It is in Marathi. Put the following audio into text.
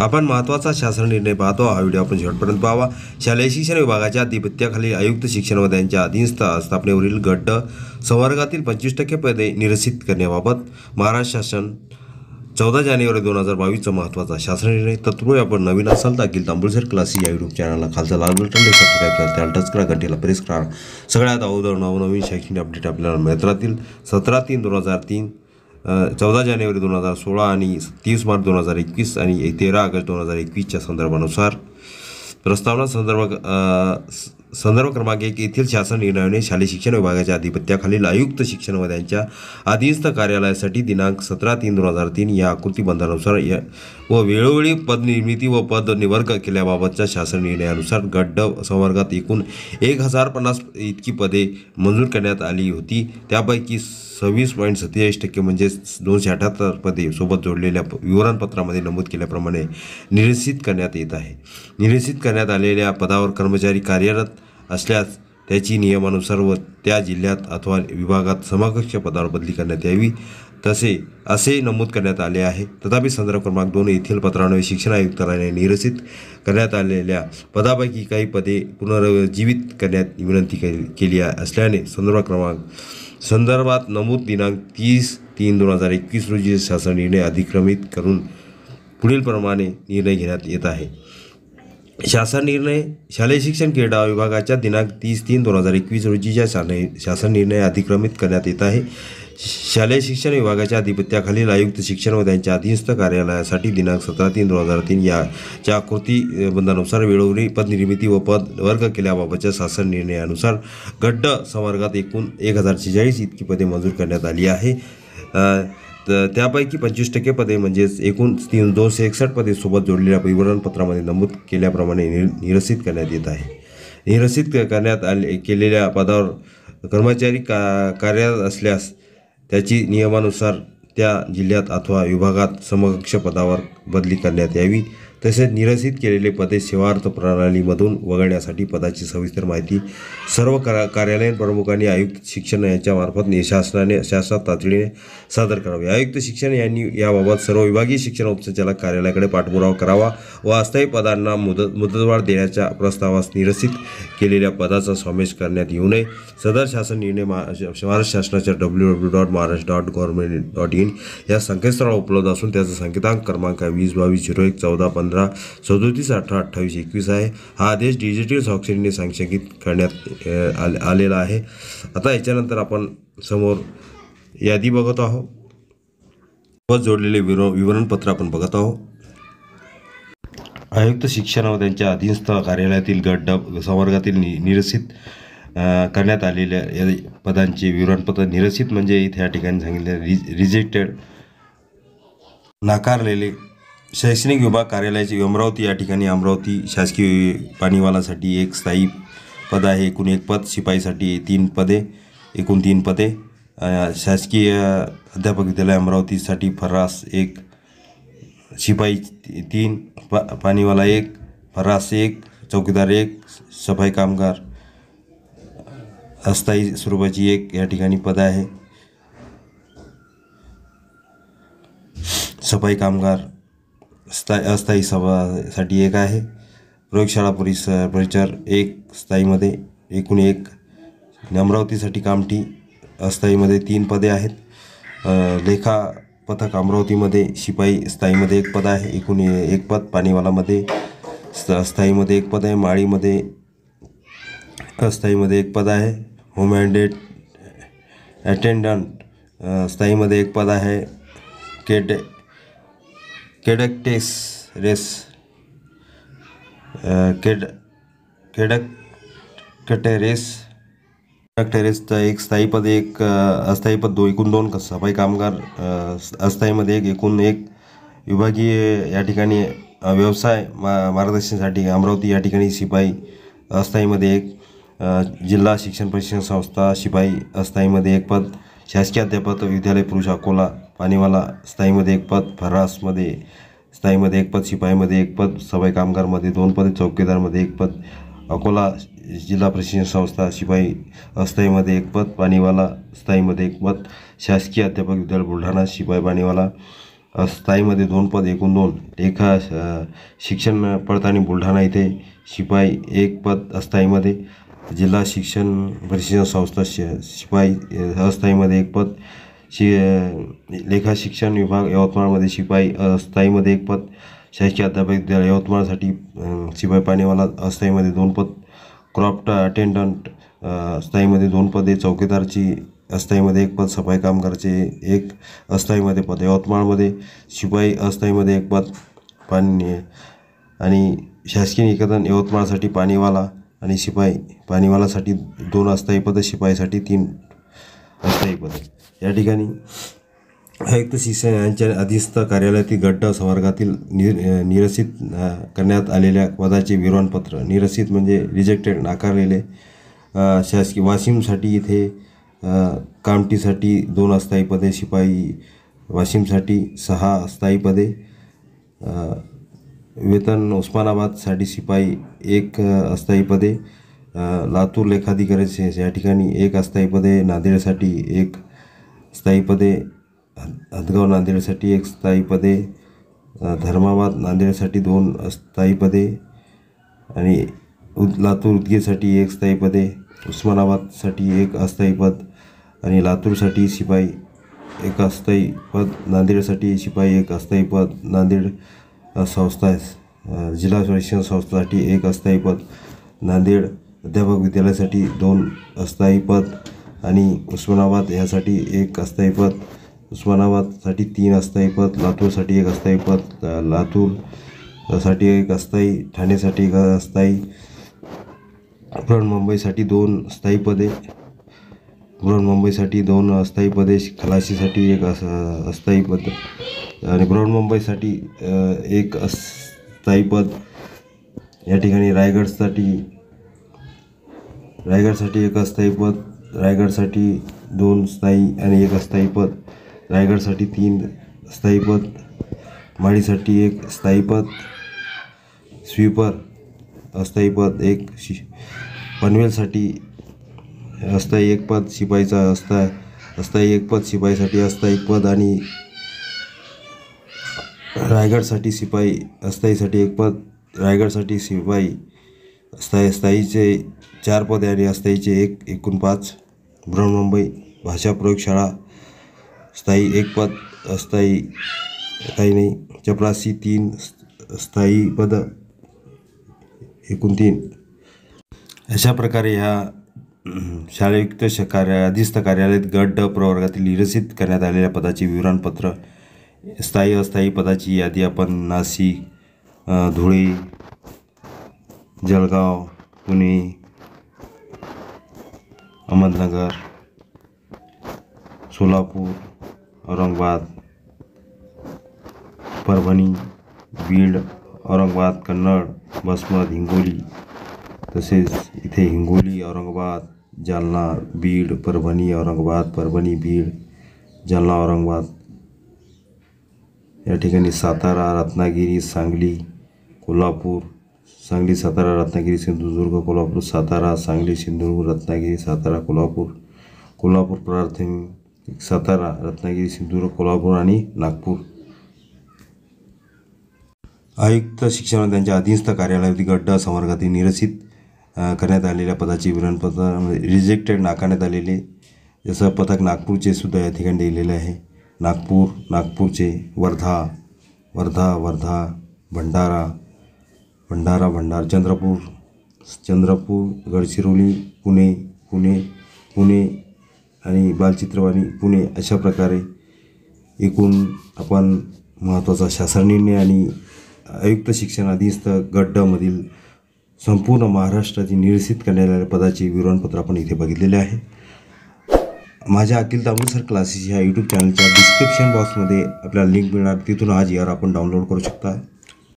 आपण महत्त्वाचा शासन निर्णय पाहतो. हा व्हिडिओ आपण शेवटपर्यंत पाहावा. शालेय शिक्षण विभागाच्या अधिपत्याखाली आयुक्त शिक्षण व त्यांच्या अधीनस्थ स्थापनेवरील गट संवर्गातील पंचवीस टक्के पदे निरसित करण्याबाबत महाराष्ट्र शासन चौदा जानेवारी दोन हजार बावीसचा महत्त्वाचा शासन निर्णय. तत्पूर्वी आपण नवीन असाल तर अखिल तांबुळसर क्लासी या यूट्यूब चॅनलला खालचा लाल बटन सबस्क्राईब करा त्याला टच करा घंटेला प्रेस करा. सगळ्यात अगोदर नवनवीन शैक्षणिक अपडेट आपल्याला मिळत राहतील. सतरा तीन दोन हजार तीन चौदा जानेवारी दोन हजार सोळा आणि तीस मार्च दोन हजार एकवीस आणि तेरा ऑगस्ट दोन हजार एकवीसच्या संदर्भानुसार प्रस्तावना संदर्भ संदर्भ क्रमांक एक येथील शासन निर्णयाने शालेय शिक्षण विभागाच्या अधिपत्याखालील आयुक्त शिक्षण व त्यांच्या अधीनस्थ कार्यालयासाठी दिनांक सतरा तीन दोन हजार तीन या आकृतीबंधानुसार या व वेळोवेळी पदनिर्मिती व पद निवर्ग केल्याबाबतच्या शासन निर्णयानुसार गड्ड संवर्गात एकूण एक हजार पन्नास इतकी पदे मंजूर करण्यात आली होती. त्यापैकी सव्वीस पॉईंट सत्तेचाळीस टक्के म्हणजे दोनशे अठ्याहत्तर पदे सोबत जोडलेल्या विवरणपत्रामध्ये नमूद केल्याप्रमाणे निरसित करण्यात येत आहे. निरसित करण्यात आलेल्या पदावर कर्मचारी कार्यरत असल्यास त्याची नियमानुसार व त्या जिल्ह्यात अथवा विभागात समकक्ष पदावर बदली करण्यात यावी. तसे असे नमूद करण्यात आले आहे. तथापि संदर्भ क्रमांक दोन येथील पत्रान्वये शिक्षण आयुक्तालयाने निरसित करण्यात आलेल्या पदापैकी काही पदे पुनर्जीवित करण्यात विनंती केली केली असल्याने संदर्भ क्रमांक संदर्भात नमूद दिनांक तीस तीन दोन हजार एकवीस रोजी शासन निर्णय अधिक्रमित करून पुढीलप्रमाणे निर्णय घेण्यात येत आहे. शासन निर्णय शालेय शिक्षण क्रीडा विभागाच्या दिनांक तीस तीन दोन हजार एकवीस रोजीच्या शाने शासन निर्णय अधिक्रमित करण्यात येत आहे. शालेय शिक्षण विभागाच्या अधिपत्याखालील आयुक्त शिक्षण व त्यांच्या अधीनस्थ कार्यालयासाठी दिनांक सतरा तीन दोन हजार तीन याच्या कृती बंधानुसार वेळोवेळी पदनिर्मिती व पद वर्ग केल्याबाबतच्या शासन निर्णयानुसार गड्ड संवर्गात एकूण एक हजार शेहेचाळीस इतकी पदे मंजूर करण्यात आली आहे. तर त्यापैकी पंचवीस टक्के पदे म्हणजेच एकूण तीन दोनशे एकसष्ट पदे सोबत जोडलेल्या विवरणपत्रामध्ये नमूद केल्याप्रमाणे निर निरसित करण्यात येत आहे. निरसित क- करण्यात आले केलेल्या पदावर कर्मचारी का कार्यरत असल्यास त्याची नियमानुसार त्या जिल्ह्यात अथवा विभागात समकक्ष पदावर बदली करण्यात यावी. तसेच निरसित केलेले पदे सेवार्थ प्रणालीमधून वगळण्यासाठी पदाची सविस्तर माहिती सर्व करा कार्यालयीन प्रमुखांनी आयुक्त शिक्षण यांच्यामार्फत नि- शासनाने शासनात तातडीने सादर करावे. आयुक्त शिक्षण यांनी याबाबत सर्व विभागीय शिक्षण उपसंचालक कार्यालयाकडे पाठपुरावा करावा व अस्थायी पदांना मुदत मुदतवाढ देण्याच्या प्रस्तावास निरसित केलेल्या पदाचा समावेश करण्यात येऊ नये. सदर शासन निर्णय महाराष्ट्र शासनाच्या W W dot Maharashtra dot government dot in या संकेतस्थळावर उपलब्ध असून त्याचा संकेतांक क्रमांक वीस बावीस झिरो एक चौदा पंधरा सदोतीस अठरा अठ्ठावीस एकवीस आहे. हा आदेश डिजिटल स्वाक्षरीने संक्षेपित करण्यात आले आलेला आहे. आता याच्यानंतर आपण समोर यादी बघत आहोत. जोडलेले विरो विवरणपत्र आपण बघत आहोत. आयुक्त शिक्षण व त्यांच्या अधीनस्थ कार्यालयातील गट डब संवर्गातील नि निरसित करण्यात आलेल्या या पदांचे विवरणपत्र निरसित म्हणजे इथे या ठिकाणी सांगितले रिज रिजेक्टेड नाकारलेले शैक्षणिक विभाग कार्यालयाचे अमरावती या ठिकाणी अमरावती शासकीय पाणीवालासाठी एक स्थायी पद आहे. एकूण एक पद शिपाईसाठी तीन पदे एकूण तीन पदे. शासकीय अध्यापक विद्यालय अमरावतीसाठी फर्रास एक शिपाई तीन पा पाणीवाला एक फरास एक चौकीदार एक सफाई कामगार अस्थायी स्वरूपाची एक या ठिकाणी पद आहे. सफाई कामगार स्थायी अस्थायी सभासाठी एक आहे. प्रयोगशाळा परिसर परिचर एक स्थायीमध्ये एकूण एक. अमरावतीसाठी कामठी अस्थायीमध्ये तीन पदे आहेत. लेखा पथक अमरावतीमध्ये शिपाई स्थायीमध्ये एक पद आहे. एकूण एक पद पाणीवालामध्ये स- स्थायीमध्ये एक पद आहे. माळीमध्ये अस्थायीमध्ये एक पद आहे. होम हँडेड अटेंडंट स्थायीमध्ये एक पद आहे. केड केडक्टेस रेस केड केडक कटेरेस टेरेसचं एक स्थायी पद एक अ, अस्थायी पद दो एकूण दोन सफाई कामगार अस्थायीमध्ये एक एकूण एक विभागीय या ठिकाणी व्यवसाय मा मार्गदर्शनासाठी अमरावती या ठिकाणी शिपाई अस्थायीमध्ये एक जिल्हा शिक्षण प्रशिक्षण संस्था शिपाई अस्थायीमध्ये एक पद शासकीय अध्यापक विद्यालय पुरुष अकोला पाणीवाला स्थायीमध्ये एक पद फरासमध्ये स्थायीमध्ये एक पद शिपाईमध्ये एक पद सफाई कामगारमध्ये दोन पद चौकीदारमध्ये एक पद अकोला जिल्हा प्रशिक्षण संस्था शिपाई अस्थायीमध्ये एक पद पाणीवाला स्थायीमध्ये एक पद शासकीय अध्यापक विद्यालय बुलढाणा शिपाई पाणीवाला स्थायीमध्ये दोन पद एकूण दोन एका शिक्षण पडताळणी बुलढाणा येथे शिपाई एक पद अस्थायीमध्ये जिल्हा शिक्षण प्रशिक्षण संस्था शि शिपाई अस्थायीमध्ये एक पद शि लेखा शिक्षण विभाग यवतमाळमध्ये शिपाई अस्थायीमध्ये एक पद शासकीय अध्यापक विद्यालय यवतमाळसाठी शिपाई पाणीवाला अस्थायीमध्ये दोन पद क्रॉप्ट अटेंडंट अस्थायीमध्ये दोन पदे चौकीदारची अस्थायीमध्ये एक पद सफाई कामगारचे एक अस्थायीमध्ये पद. यवतमाळमध्ये शिपाई अस्थायीमध्ये एक पद पाणी आणि शासकीय निकेतन यवतमाळसाठी पाणीवाला आणि शिपाई पाणीवालासाठी दोन अस्थायी पदं शिपाईसाठी तीन अस्थायी पदं. या ठिकाणी आयुक्त शिक्षण यांच्या अधीस्थ कार्यालयातील गट संवर्गातील निर निरसित करण्यात आलेल्या पदाचे विवरणपत्र निरसित म्हणजे रिजेक्टेड नाकारलेले शासकीय वाशिमसाठी इथे कामटीसाठी दोन अस्थायी पदे शिपाई वाशिमसाठी सहा अस्थायी पदे वेतन उस्मानाबादसाठी शिपाई एक अस्थायी पदे लातूर लेखाधिकारी या ठिकाणी एक अस्थायी पदे नांदेडसाठी एक स्थायी पदे हद- हदगाव नांदेडसाठी एक स्थायी पदे धर्माबाद नांदेडसाठी दोन स्थायी पदे आणि उद लातूर उदगीरसाठी एक स्थायी पदे उस्मानाबादसाठी एक अस्थायी पद आणि लातूरसाठी शिपाई एक अस्थायी पद नांदेडसाठी शिपाई एक अस्थायी पद नांदेड संस्था जिल्हा शिक्षण संस्थासाठी एक अस्थायी पद नांदेड अध्यापक विद्यालयासाठी दोन अस्थायी पद आणि उस्मानाबाद यासाठी एक अस्थायीपद उस्मानाबादसाठी तीन अस्थायीपद लातूरसाठी एक अस्थायीपद लातूरसाठी एक अस्थायी ठाणेसाठी एक अस्थायी बृहन्मुंबईसाठी दोन स्थायी पदे बृहन्मुंबईसाठी दोन अस्थायी पदे खलाशीसाठी एक अस अस्थायी पद आणि बृहन्मुंबईसाठी एक अस्थायी पद या ठिकाणी रायगडसाठी रायगडसाठी एक अस्थायी पद रायगडसाठी दोन स्थायी आणि एक अस्थायी पद. रायगडसाठी तीन स्थायी पद. माडीसाठी एक स्थायी पद. स्वीपर अस्थायी पद एक शि पनवेलसाठी अस्थायी एक पद. शिपाईचा असता अस्थायी एक पद. शिपाईसाठी अस्थायी पद आणि रायगडसाठी शिपाई अस्थायीसाठी एक पद. रायगडसाठी शिपाई स्थायी स्थायीचे चार पदे आणि अस्थायीचे एक एकूण पाच. बृहन्मुंबई भाषा प्रयोगशाळा स्थायी एक पद अस्थायी काही नाही. चपरासी तीन स्थायी पद एकूण तीन. अशा प्रकारे ह्या शाळेयुक्त शाळायुक्त श कार्य अधिस्थ कार्यालयात गट ड प्रवर्गातील निरसित करण्यात आलेल्या पदाचे विवरणपत्र स्थायी अस्थायी पदाची यादी आपण नाशिक धुळे जळगाव पुणे अहमदनगर सोलापूर औरंगाबाद परभणी बीड औरंगाबाद कन्नड बसमत हिंगोली तसेच इथे हिंगोली औरंगाबाद जालना बीड परभणी औरंगाबाद परभणी बीड जालना औरंगाबाद. या ठिकाणी सातारा रत्नागिरी सांगली कोल्हापूर सांगली सातारा रत्नागिरी सिंधुदुर्ग कोल्हापूर सातारा सांगली सिंधुदुर्ग रत्नागिरी सातारा कोल्हापूर कोल्हापूर प्राथमिक सातारा रत्नागिरी सिंधुदुर्ग कोल्हापूर आणि नागपूर. आयुक्त शिक्षण त्यांच्या अधीनस्थ कार्यालयातील गड्डा संवर्गातील निरसित करण्यात आलेल्या पदाचे विवरणपत्र रिजेक्टेड म्हणजे नाकारण्यात आलेले जसं पथक नागपूरचे सुद्धा या ठिकाणी दिलेले आहे. नागपूर नागपूरचे वर्धा वर्धा वर्धा भंडारा भंडारा भंडार चंद्रपूर चंद्रपूर गडचिरोली पुणे पुणे पुणे आणि बालचित्रवाणी पुणे अशा प्रकारे एकूण आपण महत्त्वाचा शासन निर्णय आणि आयुक्त शिक्षण गड्डमधील संपूर्ण महाराष्ट्राची निरसित करण्यात आलेल्या पदाचे विवरणपत्र आपण इथे बघितलेले आहे. माझ्या अखिल तांबूसर क्लासेस ह्या यूट्यूब चॅनलच्या डिस्क्रिप्शन बॉक्समध्ये आपल्याला लिंक मिळणार. तिथून हा जी आर आपण डाउनलोड करू शकता.